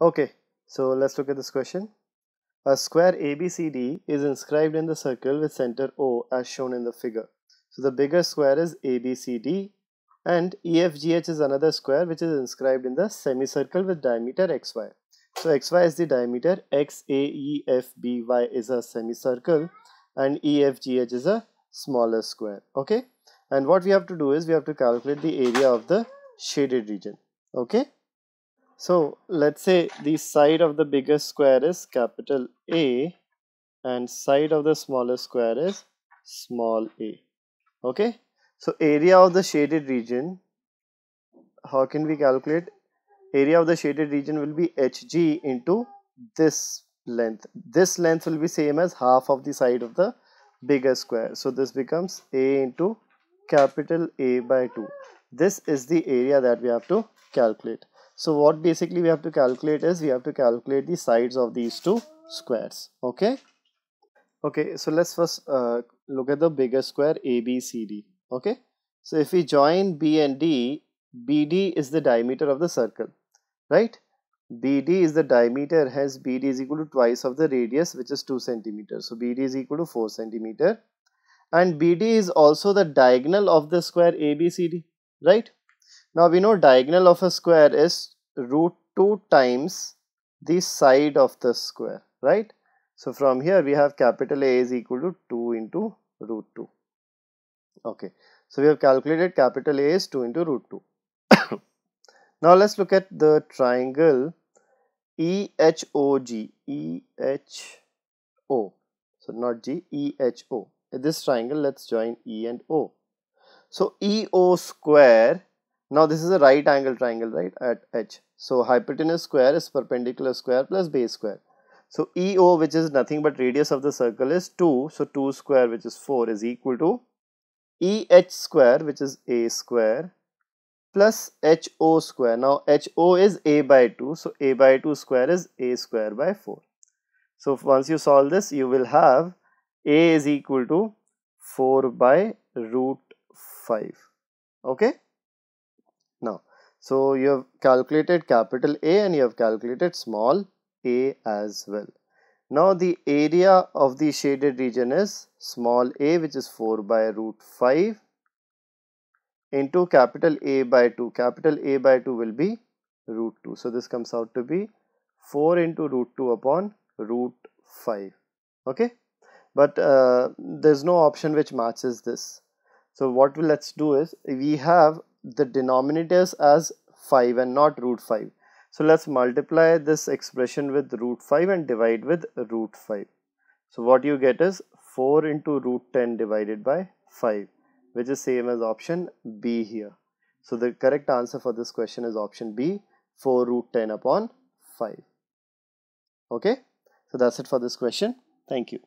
Okay, so let's look at this question. A square ABCD is inscribed in the circle with center O as shown in the figure. So the bigger square is ABCD and EFGH is another square which is inscribed in the semicircle with diameter XY. So XY is the diameter, XAEFBY is a semicircle and EFGH is a smaller square. Okay, and what we have to do is we have to calculate the area of the shaded region. Okay. So let's say the side of the biggest square is capital A and side of the smallest square is small a. Okay. So area of the shaded region, how can we calculate? Area of the shaded region will be Hg into this length. This length will be same as half of the side of the bigger square. So this becomes A into capital A by 2. This is the area that we have to calculate. So what basically we have to calculate is we have to calculate the sides of these two squares. Okay. Okay, so let's first uh, look at the bigger square ABCD. Okay. So if we join B and D, BD is the diameter of the circle, right? BD is the diameter, hence BD is equal to twice of the radius, which is 2 centimeters. So BD is equal to 4 centimeter. And BD is also the diagonal of the square ABCD, right? Now we know diagonal of a square is root 2 times the side of the square, right? So from here we have capital A is equal to 2 into root 2. Okay, so we have calculated capital A is 2 into root 2. now let's look at the triangle EHOG, EHO, so not G, EHO. This triangle, let's join E and O. So EO square now this is a right angle triangle, right, at H. So hypotenuse square is perpendicular square plus base square. So EO which is nothing but radius of the circle is 2. So 2 square which is 4 is equal to EH square which is A square plus HO square. Now HO is A by 2. So A by 2 square is A square by 4. So once you solve this you will have A is equal to 4 by root 5. Okay. So you have calculated capital A and you have calculated small a as well. Now the area of the shaded region is small a which is 4 by root 5 into capital A by 2. Capital A by 2 will be root 2. So this comes out to be 4 into root 2 upon root 5. Okay. But uh, there's no option which matches this. So what we let's do is we have the denominators as 5 and not root 5. So let's multiply this expression with root 5 and divide with root 5. So what you get is 4 into root 10 divided by 5 which is same as option B here. So the correct answer for this question is option B 4 root 10 upon 5. Okay. So that's it for this question. Thank you.